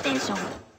ステーション。